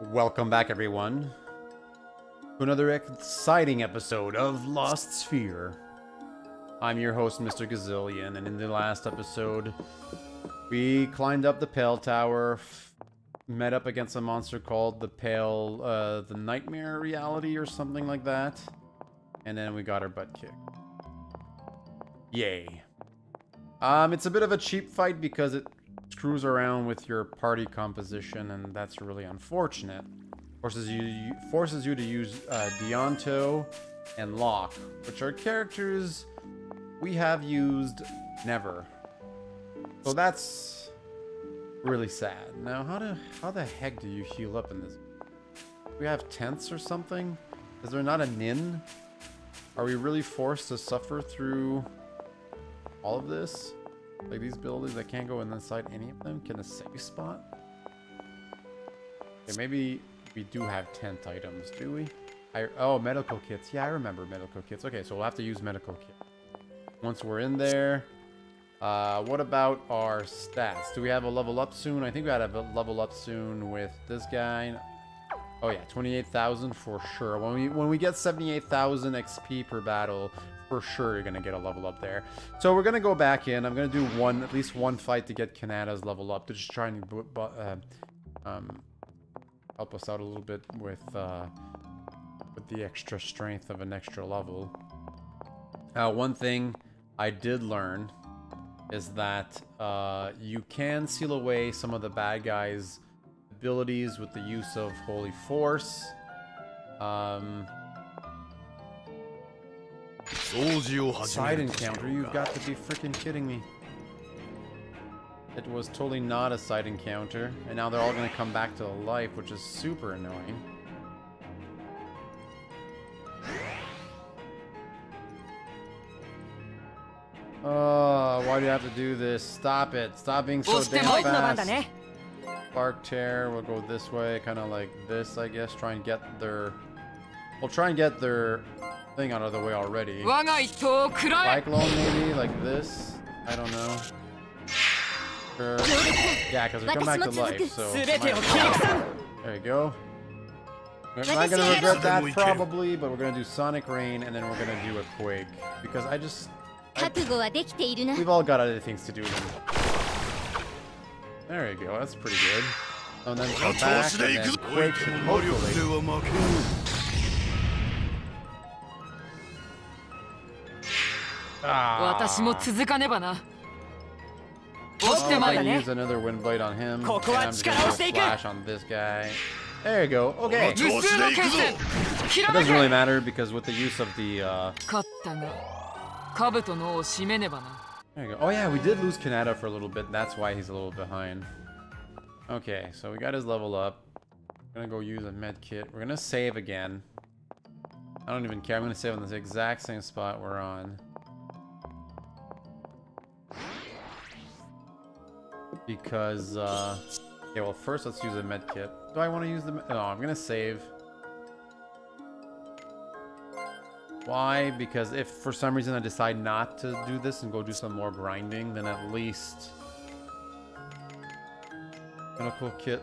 Welcome back, everyone, to another exciting episode of Lost Sphear. I'm your host, Mr. Gazillion, and in the last episode, we climbed up the Pale Tower, met up against a monster called the Pale, uh, the Nightmare Reality or something like that, and then we got our butt kicked. Yay. Um, it's a bit of a cheap fight because it screws around with your party composition, and that's really unfortunate. Forces you forces you to use uh, Dianto and Locke, which are characters we have used never. So that's really sad. Now, how do how the heck do you heal up in this? We have tents or something? Is there not a nin? Are we really forced to suffer through all of this? Like these buildings, I can't go inside any of them. Can a safe spot? Okay, maybe we do have tent items, do we? I, oh, medical kits. Yeah, I remember medical kits. Okay, so we'll have to use medical kit. Once we're in there, uh, what about our stats? Do we have a level up soon? I think we gotta have a level up soon with this guy. Oh yeah, 28,000 for sure. When we when we get 78,000 XP per battle, for sure you're gonna get a level up there. So we're gonna go back in. I'm gonna do one, at least one fight to get Kanata's level up to just try and uh, um, help us out a little bit with uh, with the extra strength of an extra level. Uh, one thing I did learn is that uh, you can seal away some of the bad guys' abilities with the use of Holy Force. Um, Side encounter? You've got to be freaking kidding me. It was totally not a side encounter, and now they're all going to come back to life, which is super annoying. Oh, why do you have to do this? Stop it. Stop being so damn fast. Spark Tear, we'll go this way, kind of like this, I guess. Try and get their... We'll try and get their thing out of the way already. Cyclone maybe, like this. I don't know. Sure. Yeah, because we come back to life, so... There you go. We're not gonna regret that probably, but we're gonna do Sonic Rain and then we're gonna do a Quake. Because I just... I, we've all got other things to do then. There you go, that's pretty good. Oh, and then come back and then Quake should hopefully... Ah. Oh, I'm gonna use another wind blade on him. And I'm gonna do a flash on this guy. There you go. Okay. It doesn't really matter because with the use of the uh... There you go. Oh yeah, we did lose Kanata for a little bit. That's why he's a little behind. Okay, so we got his level up. We're gonna go use a med kit. We're gonna save again. I don't even care. I'm gonna save on this exact same spot we're on. Because, uh... Okay, well, first let's use a med kit. Do I want to use the... No, I'm gonna save. Why? Because if for some reason I decide not to do this and go do some more grinding, then at least... Medical kit.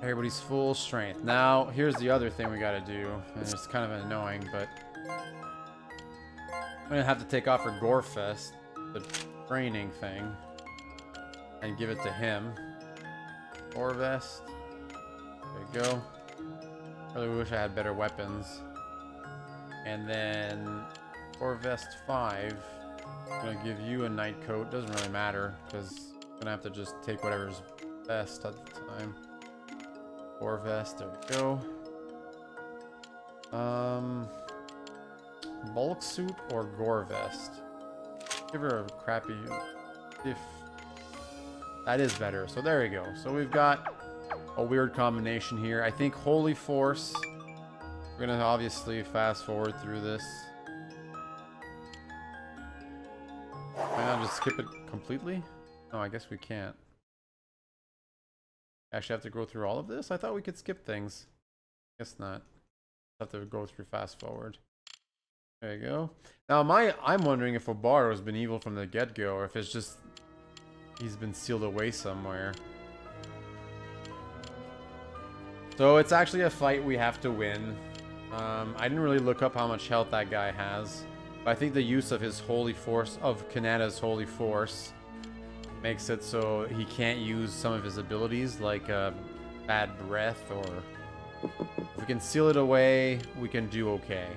Everybody's full strength. Now, here's the other thing we gotta do. And it's kind of annoying, but... I'm gonna have to take off her Gorefest, the training thing and give it to him. Or vest. There you go. Really wish I had better weapons. And then or vest 5. I'm gonna give you a night coat. Doesn't really matter because I'm gonna have to just take whatever's best at the time. Or vest. There we go. Um, bulk suit or gore vest. Give her a crappy. If that is better. So there we go. So we've got a weird combination here. I think Holy Force. We're to obviously fast forward through this. Why not just skip it completely? No, I guess we can't. Actually have to go through all of this? I thought we could skip things. Guess not. Have to go through fast forward. There you go. Now, my I'm wondering if Obaro has been evil from the get-go, or if it's just He's been sealed away somewhere. So it's actually a fight we have to win. Um, I didn't really look up how much health that guy has. But I think the use of his holy force, of Kanata's holy force, makes it so he can't use some of his abilities, like uh, bad breath, or if we can seal it away, we can do okay.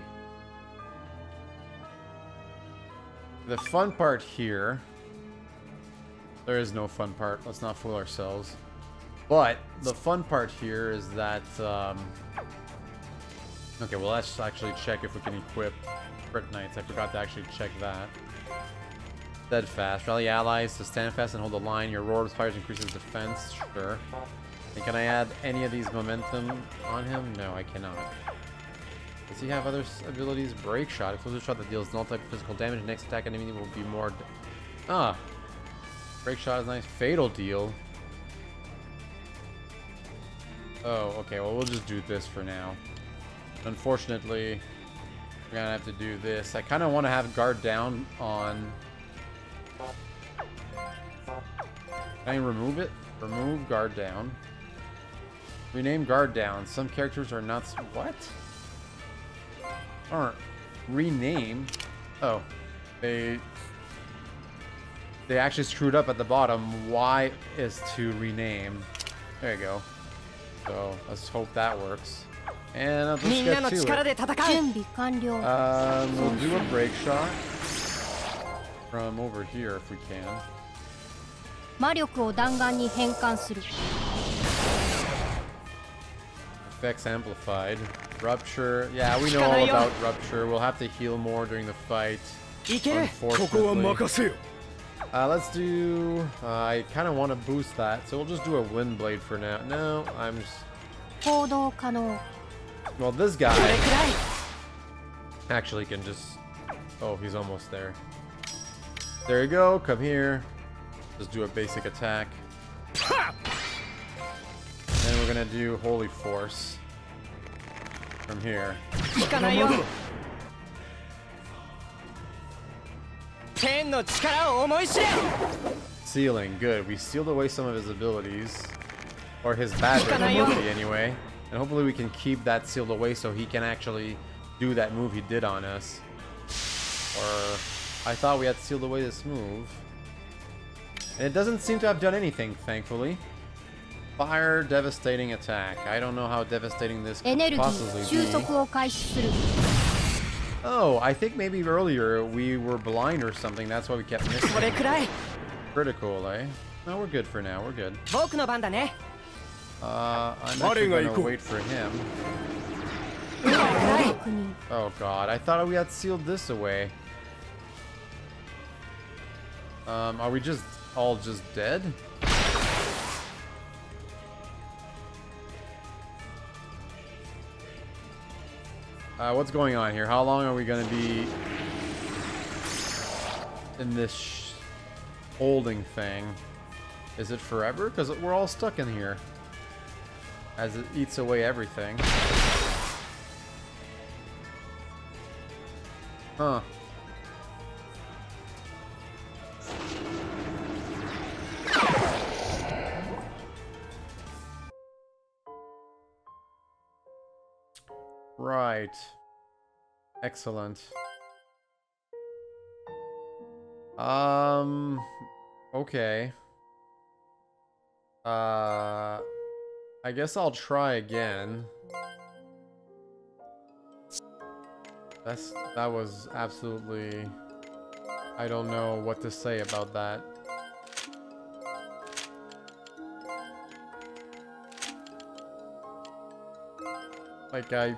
The fun part here, there is no fun part, let's not fool ourselves. But the fun part here is that, um, okay, well let's actually check if we can equip Spritnites. I forgot to actually check that. Steadfast. Rally allies to stand fast and hold the line. Your roar fires increases defense. Sure. And can I add any of these momentum on him? No, I cannot. Does he have other abilities? Break shot. Explosive shot that deals null type physical damage. Next attack enemy will be more... Ah. Break shot is nice. Fatal deal. Oh, okay. Well, we'll just do this for now. Unfortunately, we're gonna have to do this. I kind of want to have guard down on... Can I remove it? Remove guard down. Rename guard down. Some characters are not... What? Aren't rename. Oh. They... They actually screwed up at the bottom. Y is to rename. There you go. So let's hope that works. And let's get to it. Um, we'll do a break shot from over here if we can. 魔力を弾丸に変換する Effects amplified. Rupture. Yeah, we know all about Rupture. We'll have to heal more during the fight. Unfortunately. Uh, let's do... Uh, I kind of want to boost that, so we'll just do a Wind Blade for now. No, I'm just... Well, this guy actually can just... Oh, he's almost there. There you go. Come here. Just do a basic attack. Then we're gonna do Holy Force from here. Sealing, good. We sealed away some of his abilities. Or his bad ability anyway. And hopefully we can keep that sealed away so he can actually do that move he did on us. Or I thought we had sealed away this move. And it doesn't seem to have done anything, thankfully. Fire devastating attack. I don't know how devastating this could possibly be. Oh, I think maybe earlier we were blind or something. That's why we kept missing. Critical, eh? No, we're good for now. We're good. Uh, I'm actually gonna wait for him. Oh god, I thought we had sealed this away. Um, are we just all just dead? Uh, what's going on here? How long are we going to be in this holding thing? Is it forever? Because we're all stuck in here. As it eats away everything. Huh. Right. Excellent. Um, okay. Uh, I guess I'll try again. That's, that was absolutely, I don't know what to say about that. Like, I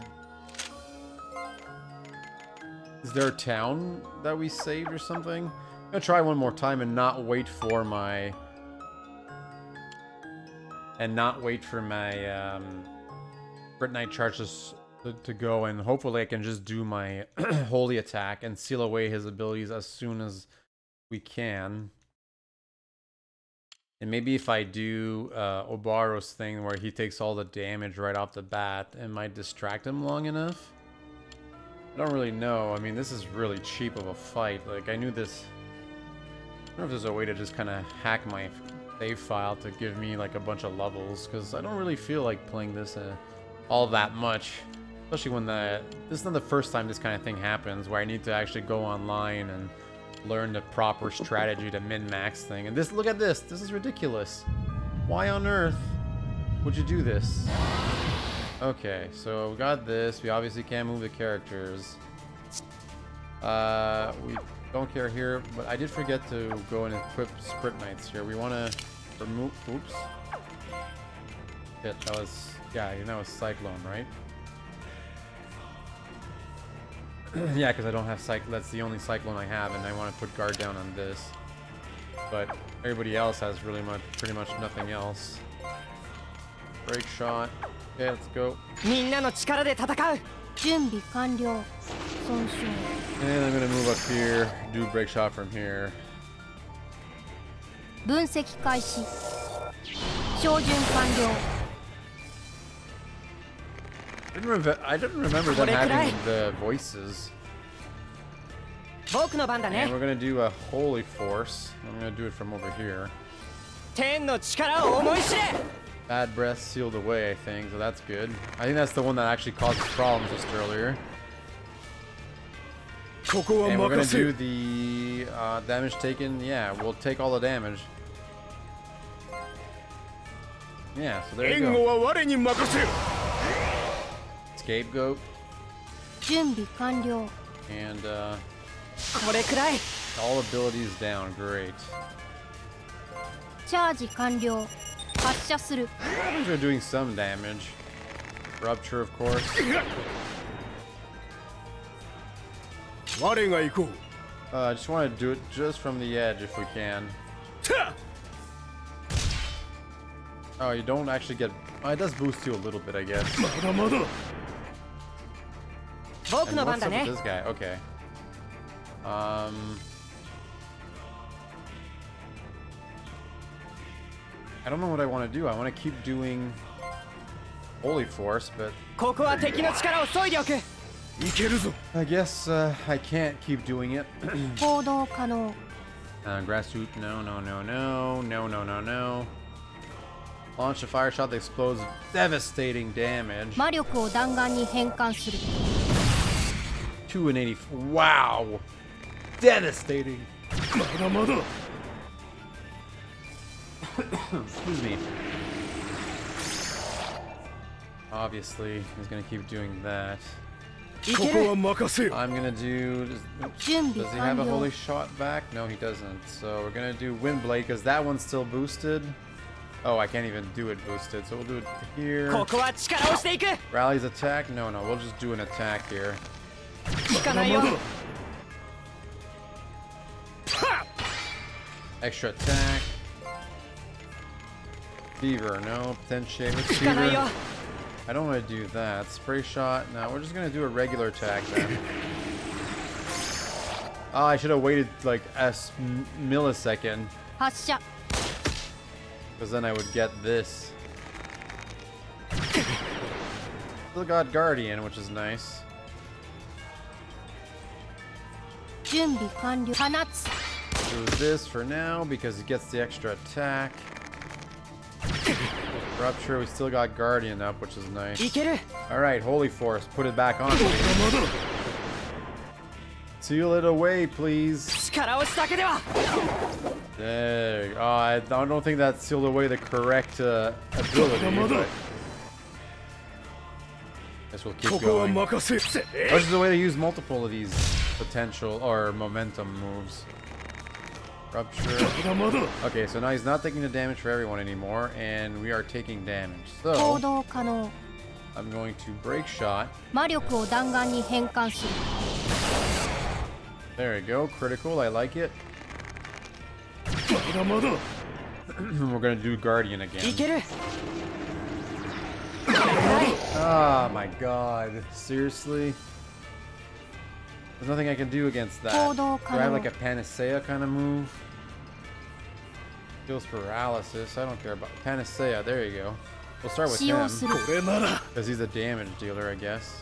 is there a town that we saved or something? I'm gonna try one more time and not wait for my... And not wait for my, um... Charges to, to go, and hopefully I can just do my Holy Attack and seal away his abilities as soon as we can. And maybe if I do uh, Obaro's thing where he takes all the damage right off the bat, it might distract him long enough. I don't really know. I mean, this is really cheap of a fight. Like, I knew this... I don't know if there's a way to just kind of hack my save file to give me, like, a bunch of levels, because I don't really feel like playing this uh, all that much. Especially when the... This is not the first time this kind of thing happens, where I need to actually go online and learn the proper strategy to min-max thing. And this, look at this. This is ridiculous. Why on earth would you do this? Okay, so we got this. We obviously can't move the characters. Uh, we don't care here, but I did forget to go and equip Spritnites here. We want to remove... Oops. Shit, that was... Yeah, you know, Cyclone, right? yeah, because I don't have Cyclone. That's the only Cyclone I have, and I want to put guard down on this. But everybody else has really much, pretty much nothing else. Break shot. Yeah, let's go. 準備完了損傷 And I'm gonna move up here, do break shot from here. 分析開始照準完了 I didn't, remember, I didn't remember them having the voices. 僕の番だ And ね we're gonna do a holy force. I'm gonna do it from over here. 天の力を思い知れ Bad breath sealed away, I think, so that's good. I think that's the one that actually caused the problems just earlier. And we're gonna do the uh, damage taken. Yeah, we'll take all the damage. Yeah, so there you go. Scapegoat. And uh, all abilities down. Great. Charge these are doing some damage. Rupture, of course. Uh, I just want to do it just from the edge if we can. Oh, you don't actually get... Oh, it does boost you a little bit, I guess. And what's up with this guy? Okay. Um... I don't know what I want to do. I want to keep doing Holy Force, but... I guess uh, I can't keep doing it. uh, grass suit, no, no, no, no, no, no, no, no. Launch a fire shot that explodes devastating damage. Two and eighty-four. Wow! Devastating! Excuse me. Obviously, he's gonna keep doing that. I'm gonna do. Does, he have a holy shot back? No, he doesn't. So we're gonna do wind blade because that one's still boosted. Oh, I can't even do it boosted. So we'll do it here. Rally's attack? No, no. We'll just do an attack here. Extra attack. Fever, no. Ten Shaver. Fever. I don't want to do that. Spray Shot. No, we're just going to do a regular attack then. Oh, I should have waited like a millisecond. Because then I would get this. Still got Guardian, which is nice. Do this for now because it gets the extra attack. Rupture, we still got Guardian up, which is nice. Alright, Holy Force, put it back on. Seal it away, please. Dang. Oh, I don't think that sealed away the correct uh, ability. This will keep going. Oh, this is the way to use multiple of these potential or momentum moves rupture. Okay, so now he's not taking the damage for everyone anymore, and we are taking damage. So I'm going to break shot. There we go, critical, I like it. We're gonna do Guardian again. Ah, oh, my god. Seriously? There's nothing I can do against that. Do I have like a panacea kind of move? Deals paralysis. I don't care about panacea. There you go. We'll start with him because he's a damage dealer, I guess.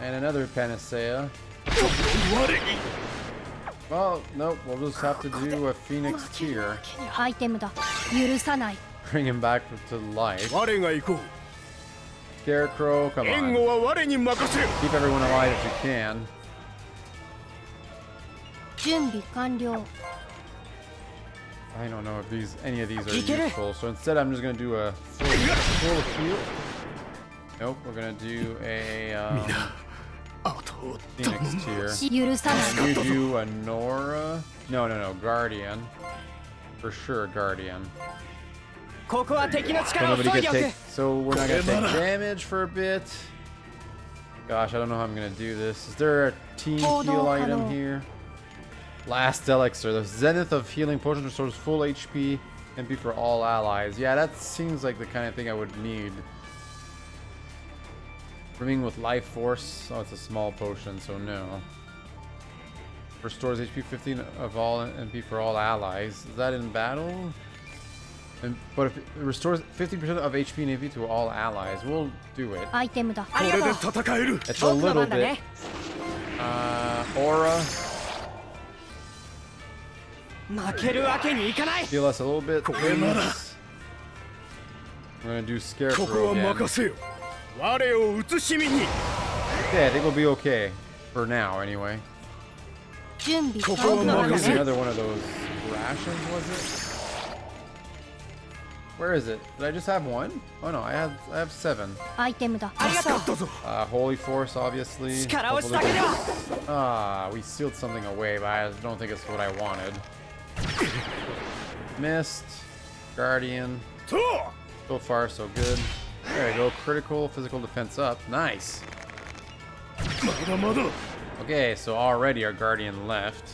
And another panacea. Well, nope. We'll just have to do a phoenix tier. ける tier. わけにアイテムだ許さない Bring him back to life. 我が行こう Scarecrow, come 援 on. 護は我に任せよ Keep everyone alive if you can. 準備完了 I don't know if these any of these are Ikeru. useful. So instead, I'm just gonna do a full, full heal. Nope, we're gonna do a um, あと Phoenix tier. し許さない And you do a Nora? No, no, no, Guardian. For sure, Guardian. So nobody take. So we're not gonna take damage for a bit. Gosh, I don't know how I'm gonna do this. Is there a team heal item here? Last elixir, the zenith of healing potion restores full HP MP for all allies. Yeah, that seems like the kind of thing I would need. Brimming with life force. Oh, it's a small potion, so no. Restores HP 15 of all MP for all allies. Is that in battle? And, but if it restores 50% of HP and AP to all allies, we'll do it. It's a little bit. Uh, aura. Heal us a little bit. Please. We're gonna do Scarecrow again. Yeah, I think we'll be okay. For now, anyway. Another one of those rations, was it? Where is it? Did I just have one? Oh no, I have I have seven. Uh, Holy Force, obviously. Ah, we sealed something away, but I don't think it's what I wanted. Missed. Guardian. So far, so good. There we go. Critical physical defense up. Nice. Okay, so already our Guardian left.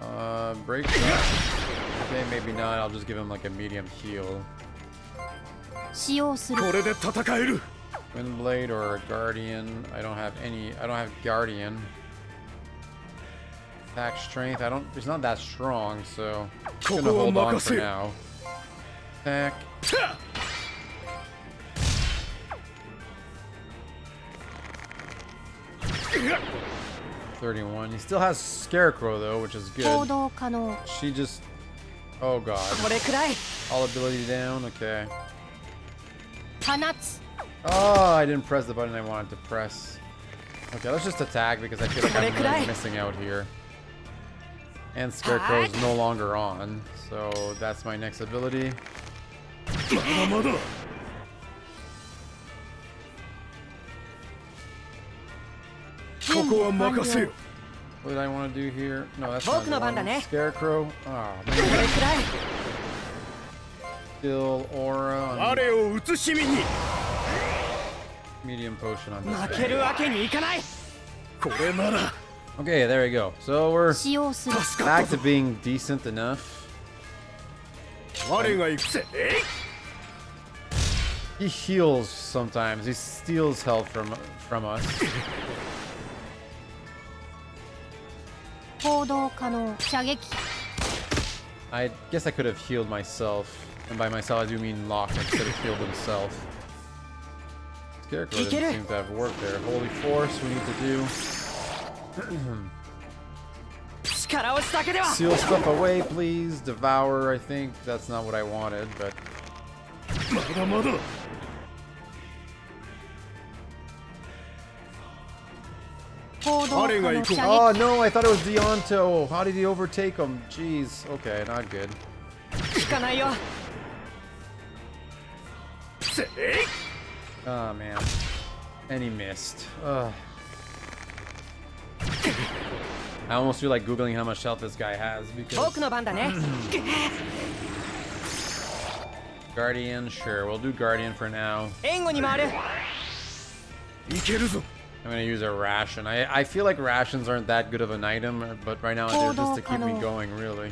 Uh, break Okay, maybe not. I'll just give him like a medium heal. Windblade or a Guardian. I don't have any. I don't have Guardian. Attack strength. I don't. It's not that strong, so I'm gonna hold on for now. Attack. 31. He still has Scarecrow, though, which is good. She just... Oh, God. All ability down? Okay. Oh, I didn't press the button I wanted to press. Okay, let's just attack because I feel like I'm really missing out here. And Scarecrow is no longer on, so that's my next ability. What did I want to do here? No, that's not one. Scarecrow. Oh, man. Still aura. On... Medium potion on this. Okay, there we go. So we're back to being decent enough. He heals sometimes. He steals health from from us. I guess I could have healed myself. And by myself, I do mean Locke instead of healed himself. Scarecrow doesn't seem to have worked there. Holy Force, we need to do... Seal stuff away, please. Devour, I think. That's not what I wanted, but... Oh no, I thought it was Dianto. How did he overtake him? Jeez. Okay, not good. Oh man. And he missed. Ugh. I almost feel like googling how much health this guy has because. Guardian, sure. We'll do Guardian for now. I'm gonna use a ration. I, I feel like rations aren't that good of an item, but right now they're just to keep me going, really.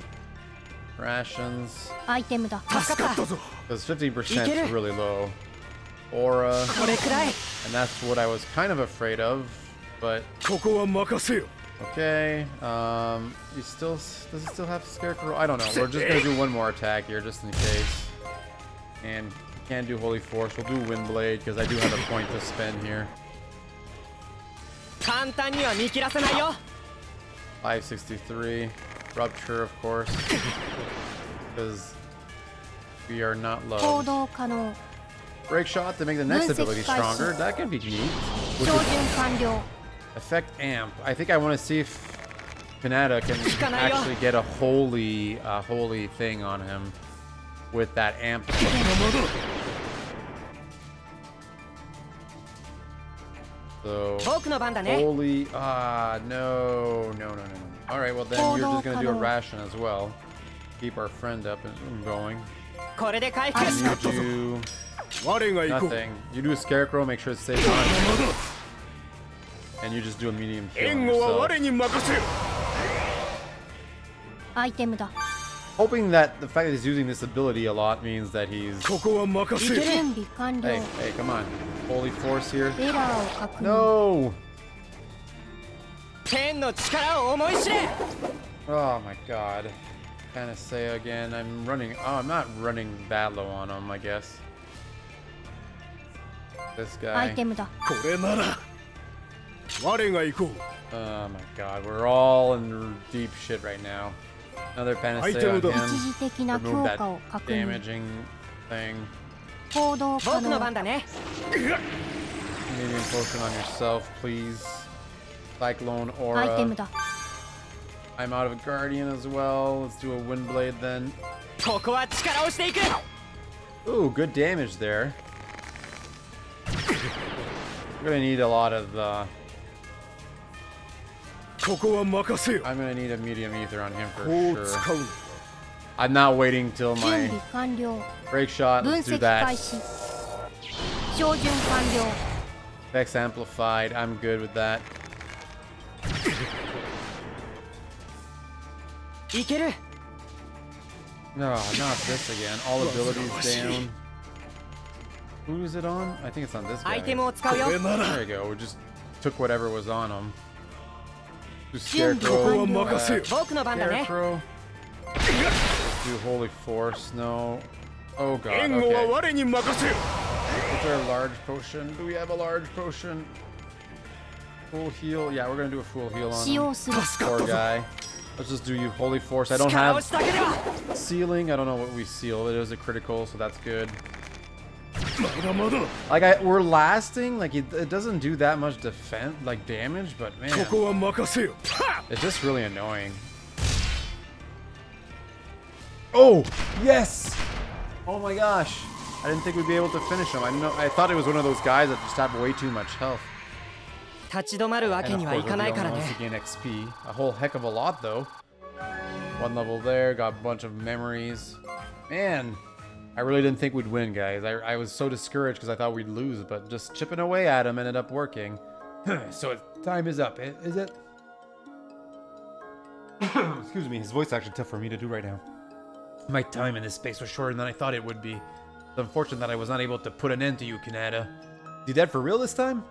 Rations. Because 50% is really low. Aura. And that's what I was kind of afraid of, but... Okay, um... He still... Does it still have Scarecrow? I don't know. We're just gonna do one more attack here, just in case. And... Can't do Holy Force. We'll do Wind Blade, because I do have a point to spend here. 563 rupture of course because we are not low break shot to make the next ability stronger. That can be neat effect amp. I think i want to see if Panetta can actually get a holy uh, holy thing on him with that amp. So, holy... Ah, no, no, no, no, no. All right, well then you're just going to do a ration as well. Keep our friend up and going. And you do... Nothing. You do a scarecrow, make sure it's safe on. And you just do a medium heal Hoping that the fact that he's using this ability a lot means that he's... Hey, hey, come on. Holy force here. No! Oh my god. Panacea again. I'm running. Oh, I'm not running that low on him, I guess. This guy. Oh my god, we're all in deep shit right now. Another Panacea on him. Remove that damaging thing. 行動可僕の能番だね Medium potion on yourself, please. Cyclone アイテム aura. だ I'm out of a guardian as well. Let's do a wind blade then. ここは力をしていく Ooh, good damage there. We're gonna need a lot of uh the. ここは任せよ I'm gonna need a medium ether on him こ for う sure. I'm not waiting till my break shot. Let's do that. Effects amplified. I'm good with that. No, not this again. All abilities down. Who is it on? I think it's on this guy. There we go. We just took whatever was on him. Just Scarecrow. Uh, Scarecrow do Holy Force. No. Oh god. Okay. Is there a large potion? Do we have a large potion? Full heal. Yeah, we're gonna do a full heal on him. Poor guy. Let's just do you Holy Force. I don't have sealing. I don't know what we seal. It was a critical, so that's good. Like I, we're lasting. Like it, it doesn't do that much defense, like damage, but man, it's just really annoying. Oh, yes! Oh my gosh. I didn't think we'd be able to finish him. I know. I thought it was one of those guys that just had way too much health. And of course, once again XP. A whole heck of a lot, though. One level there, got a bunch of memories. Man, I really didn't think we'd win, guys. I, I was so discouraged because I thought we'd lose, but just chipping away at him ended up working. so time is up, is it? Excuse me, his voice actually tough for me to do right now. My time in this space was shorter than I thought it would be. It's unfortunate that I was not able to put an end to you, Kanata. You that for real this time?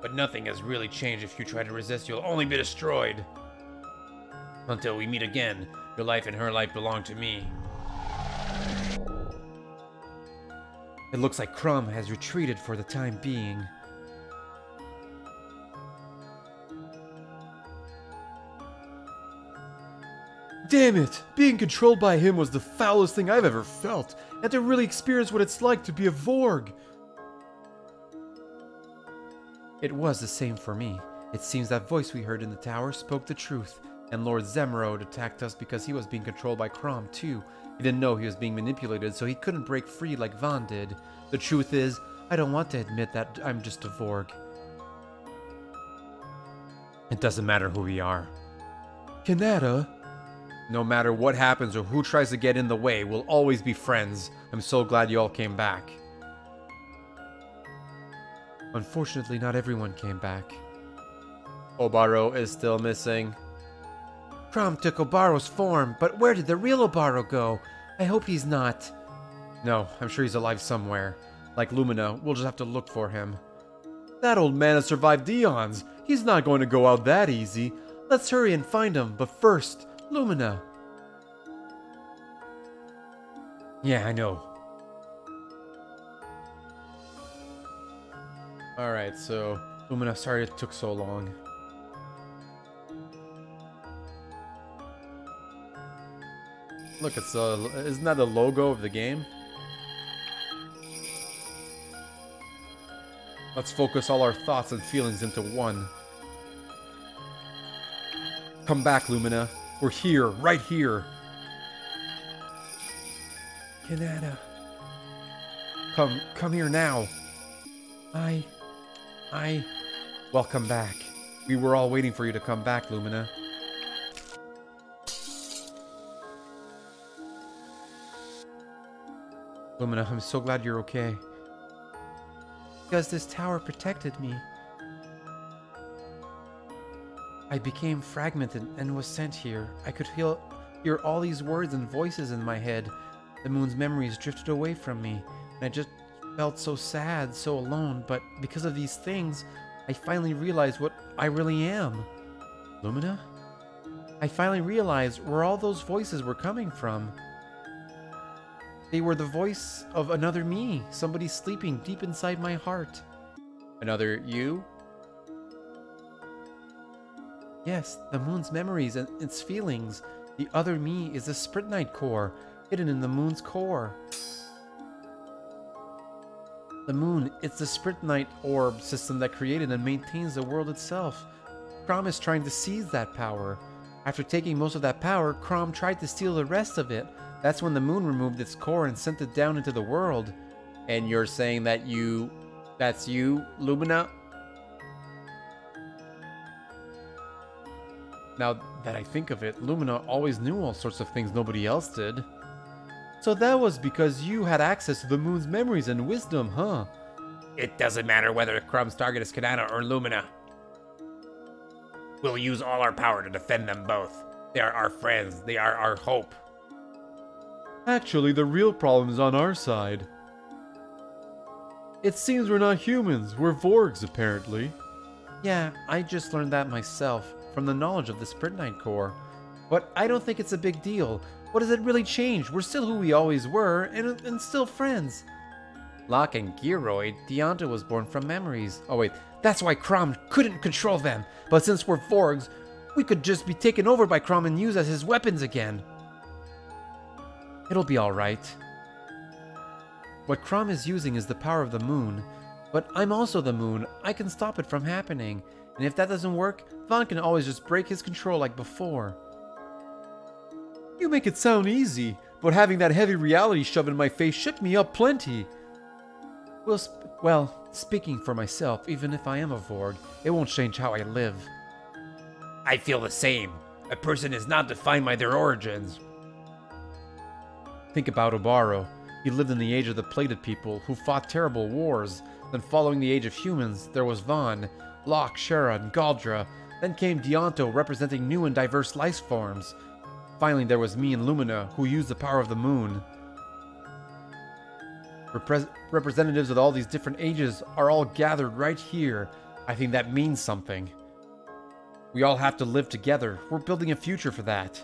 But nothing has really changed. If you try to resist, you'll only be destroyed. Until we meet again, your life and her life belong to me. It looks like Crom has retreated for the time being. Damn it! Being controlled by him was the foulest thing I've ever felt, and to really experience what it's like to be a Vorg. It was the same for me. It seems that voice we heard in the tower spoke the truth, and Lord Zemerode attacked us because he was being controlled by Crom too. He didn't know he was being manipulated, so he couldn't break free like Von did. The truth is, I don't want to admit that I'm just a Vorg. It doesn't matter who we are. Kanata? No matter what happens or who tries to get in the way, we'll always be friends. I'm so glad you all came back. Unfortunately, not everyone came back. Obaro is still missing. Crom took Obaro's form, but where did the real Obaro go? I hope he's not. No, I'm sure he's alive somewhere. Like Lumina, we'll just have to look for him. That old man has survived eons. He's not going to go out that easy. Let's hurry and find him, but first, Lumina. Yeah, I know. Alright, so... Lumina, sorry it took so long. Look, it's uh, isn't that the logo of the game? Let's focus all our thoughts and feelings into one. Come back, Lumina. We're here, right here. Kanata. Uh, come, come here now. I, I, welcome back. We were all waiting for you to come back, Lumina. Lumina, I'm so glad you're okay. Because this tower protected me. I became fragmented and was sent here. I could feel, hear all these words and voices in my head. The moon's memories drifted away from me, and I just felt so sad, so alone. But because of these things, I finally realized what I really am. Lumina? I finally realized where all those voices were coming from. They were the voice of another me, somebody sleeping deep inside my heart. Another you? Yes, the moon's memories and its feelings. The other me is the Spritnite core, hidden in the moon's core. The moon, it's the Spritnite orb system that created and maintains the world itself. Crom is trying to seize that power. After taking most of that power, Crom tried to steal the rest of it. That's when the moon removed its core and sent it down into the world. And you're saying that you... That's you, Lumina? Now that I think of it, Lumina always knew all sorts of things nobody else did. So that was because you had access to the moon's memories and wisdom, huh? It doesn't matter whether Crom's target is Kanata or Lumina. We'll use all our power to defend them both. They are our friends. They are our hope. Actually, the real problem is on our side. It seems we're not humans, we're Vorgs, apparently. Yeah, I just learned that myself, from the knowledge of the Spritnite Core. But I don't think it's a big deal. What does it really change? We're still who we always were, and, and still friends. Locke and Gearoid, Dianto was born from memories. Oh wait, that's why Crom couldn't control them. But since we're Vorgs, we could just be taken over by Crom and used as his weapons again. It'll be alright. What Crom is using is the power of the moon, but I'm also the moon. I can stop it from happening. And if that doesn't work, Vaughn can always just break his control like before. You make it sound easy, but having that heavy reality shoved in my face shook me up plenty. Well, sp- well, speaking for myself, even if I am a Vorg, it won't change how I live. I feel the same. A person is not defined by their origins. Think about Obaro. He lived in the age of the plated people, who fought terrible wars. Then following the age of humans, there was Vaughn, Locke, Sherra, and Galdra. Then came Dianto, representing new and diverse life forms. Finally, there was me and Lumina, who used the power of the moon. Repre- representatives of all these different ages are all gathered right here. I think that means something. We all have to live together. We're building a future for that.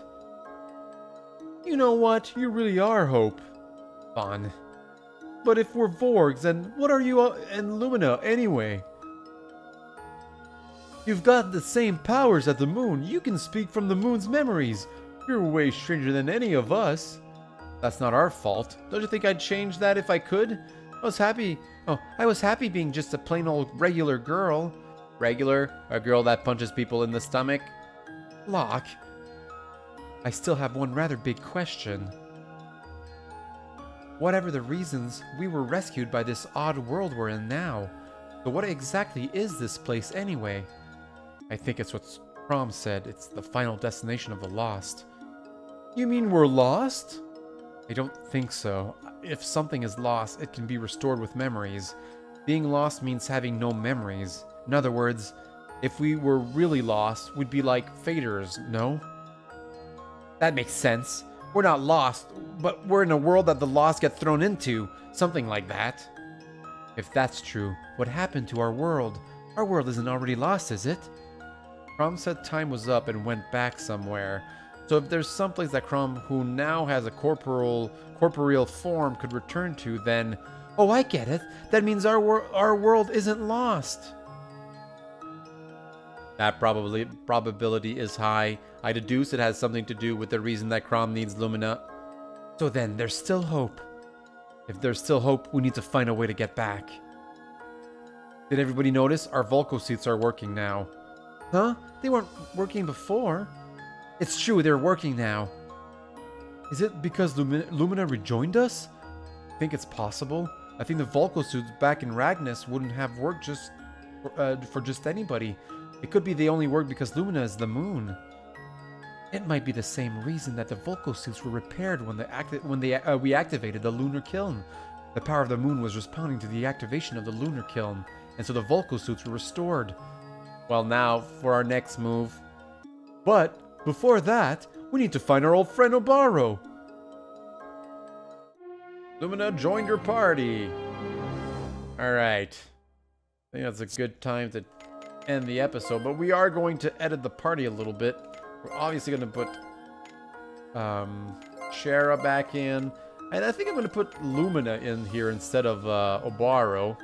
You know what? You really are Hope. Vaughn. But if we're Vorgs, then what are you uh, and Lumina anyway? You've got the same powers as the moon. You can speak from the moon's memories. You're way stranger than any of us. That's not our fault. Don't you think I'd change that if I could? I was happy. Oh, I was happy being just a plain old regular girl. Regular? A girl that punches people in the stomach? Locke. I still have one rather big question. Whatever the reasons, we were rescued by this odd world we're in now. But what exactly is this place anyway? I think it's what Crom said. It's the final destination of the lost. You mean we're lost? I don't think so. If something is lost, it can be restored with memories. Being lost means having no memories. In other words, if we were really lost, we'd be like faders, no? That makes sense. We're not lost, but we're in a world that the lost get thrown into. Something like that. If that's true, what happened to our world? Our world isn't already lost, is it? Crom said time was up and went back somewhere. So if there's someplace that Crom, who now has a corporal, corporeal form, could return to, then... Oh, I get it. That means our, wor our world isn't lost. That probably probability is high. I deduce it has something to do with the reason that Crom needs Lumina. So then, there's still hope. If there's still hope, we need to find a way to get back. Did everybody notice? Our Vulcosuits are working now. Huh? They weren't working before. It's true, they're working now. Is it because Lumina, Lumina rejoined us? I think it's possible. I think the Vulcosuits back in Ragnus wouldn't have worked just for, uh, for just anybody. It could be they only work because Lumina is the moon. It might be the same reason that the Vulcosuits were repaired when, the acti- when they uh, we activated the lunar kiln. The power of the moon was responding to the activation of the lunar kiln, and so the Vulcosuits were restored. Well, now for our next move. But before that, we need to find our old friend Obaro. Lumina joined your party. All right. I think that's a good time to end the episode, but we are going to edit the party a little bit. We're obviously going to put um, Sherra back in. And I think I'm going to put Lumina in here instead of uh, Obaro.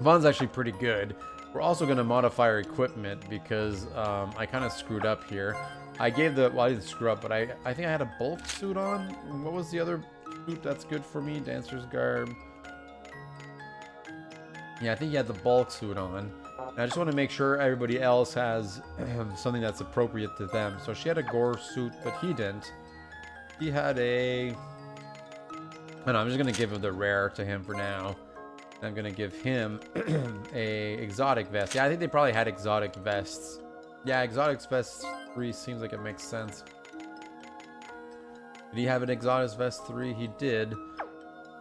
Vaughn's actually pretty good. We're also going to modify our equipment because um, I kind of screwed up here. I gave the, well I didn't screw up, but I, I think I had a bulk suit on. What was the other suit that's good for me? Dancer's garb. Yeah, I think he had the bulk suit on. And I just want to make sure everybody else has something that's appropriate to them. So she had a gore suit, but he didn't. He had a... I don't know, I'm just going to give him the rare to him for now. I'm to give him a exotic vest. Yeah, I think they probably had exotic vests. Yeah, exotic vest 3 seems like it makes sense. Did he have an exotic vest 3? He did.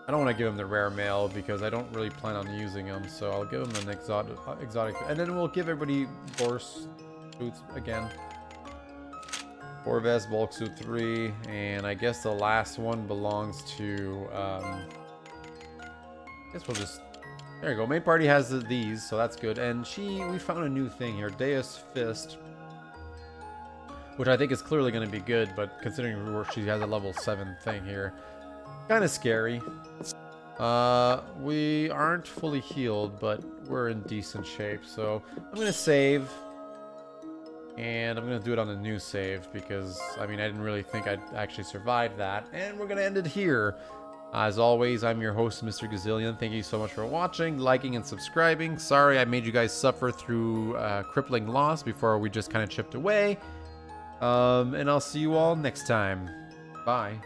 I don't want to give him the rare mail because I don't really plan on using him, so I'll give him an exotic, uh, exotic, and then we'll give everybody Gorse boots again. Four vest, bulk suit three, and I guess the last one belongs to. Um, I guess we'll just. There you go. Main party has these, so that's good. And she, we found a new thing here, Deus Fist, which I think is clearly going to be good, but considering she has a level seven thing here, kind of scary. Uh, we aren't fully healed, but we're in decent shape. So I'm going to save. And I'm going to do it on a new save because, I mean, I didn't really think I'd actually survive that. And we're going to end it here. As always, I'm your host, Mr. Gazillion. Thank you so much for watching, liking, and subscribing. Sorry I made you guys suffer through uh, crippling loss before we just kind of chipped away. Um, and I'll see you all next time. Bye.